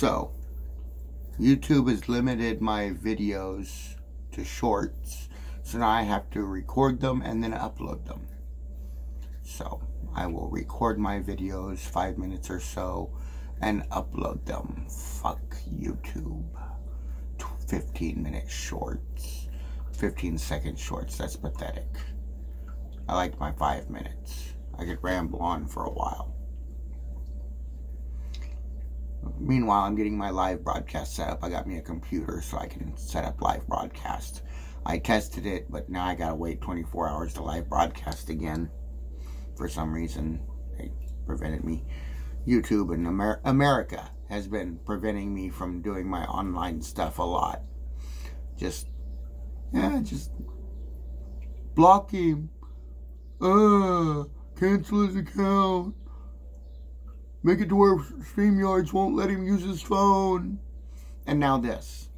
So, YouTube has limited my videos to shorts. So now I have to record them and then upload them. So, I will record my videos five minutes or so and upload them. Fuck YouTube. 15 minute shorts. 15 second shorts. That's pathetic. I like my five minutes. I could ramble on for a while. Meanwhile, I'm getting my live broadcast set up. I got me a computer so I can set up live broadcast. I tested it, but now I gotta wait 24 hours to live broadcast again. For some reason, they prevented me. YouTube and Amer America has been preventing me from doing my online stuff a lot. Just, yeah, just blocking. Uh, cancel his account. Make it to where StreamYards won't let him use his phone. And now this.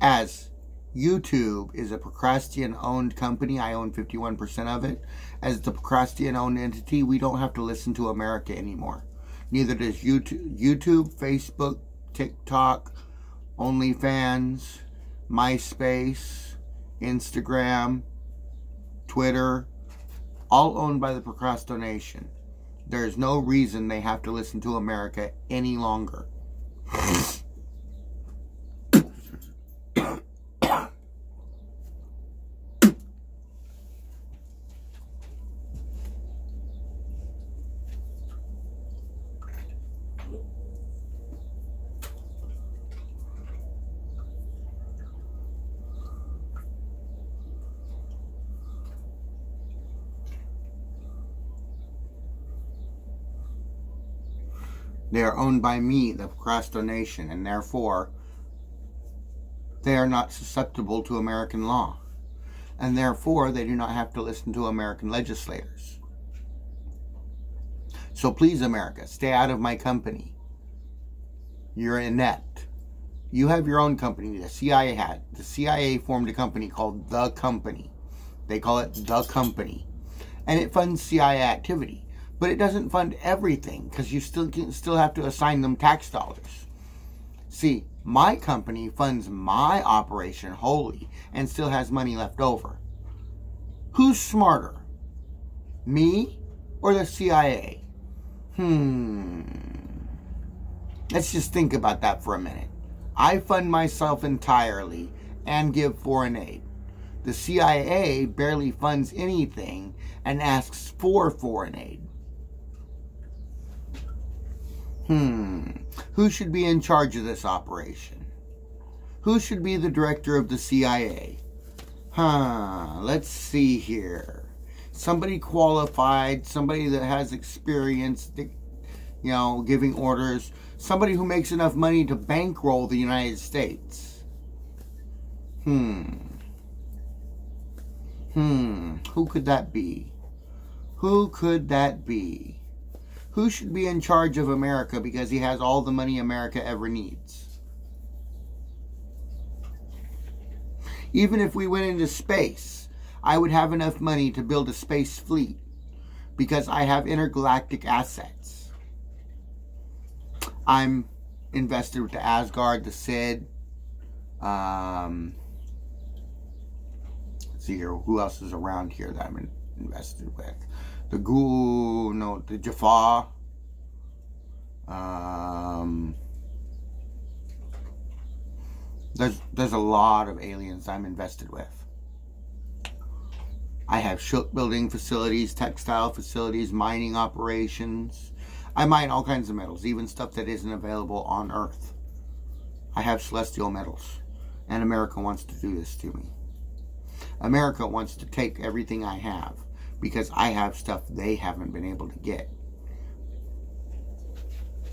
As YouTube is a Procrastian owned company, I own 51% of it. As the Procrastian owned entity, we don't have to listen to America anymore. Neither does YouTube, YouTube Facebook, TikTok, OnlyFans, MySpace, Instagram, Twitter, all owned by the procrastination. There is no reason they have to listen to America any longer. They are owned by me, the procrastination, and therefore they are not susceptible to American law. And therefore they do not have to listen to American legislators. So please, America, stay out of my company. You're inept. You have your own company. The CIA had. The CIA formed a company called The Company. They call it The Company. And it funds CIA activity but it doesn't fund everything because you still can, still have to assign them tax dollars. See, my company funds my operation wholly and still has money left over. Who's smarter? Me or the CIA? Hmm. Let's just think about that for a minute. I fund myself entirely and give foreign aid. The CIA barely funds anything and asks for foreign aid. Hmm. Who should be in charge of this operation? Who should be the director of the CIA? Huh. Let's see here. Somebody qualified, somebody that has experience, you know, giving orders. Somebody who makes enough money to bankroll the United States. Hmm. Hmm. Who could that be? Who could that be? Who should be in charge of America because he has all the money America ever needs? Even if we went into space, I would have enough money to build a space fleet because I have intergalactic assets. I'm invested with the Asgard, the Sid. Um, let's see here, who else is around here that I'm invested with? The Ghoul, no, the Jaffa. Um, there's there's a lot of aliens I'm invested with. I have shipbuilding facilities, textile facilities, mining operations. I mine all kinds of metals, even stuff that isn't available on Earth. I have celestial metals. And America wants to do this to me. America wants to take everything I have because I have stuff they haven't been able to get.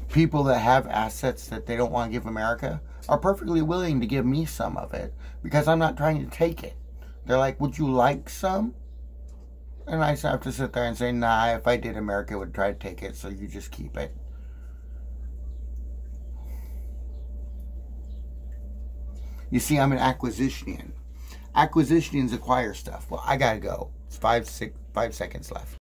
People that have assets that they don't want to give America are perfectly willing to give me some of it because I'm not trying to take it. They're like, would you like some? And I have to sit there and say, nah, if I did, America would try to take it, so you just keep it. You see, I'm an acquisitionian. Acquisitionians acquire stuff. Well, I gotta go. It's five, six, five seconds left.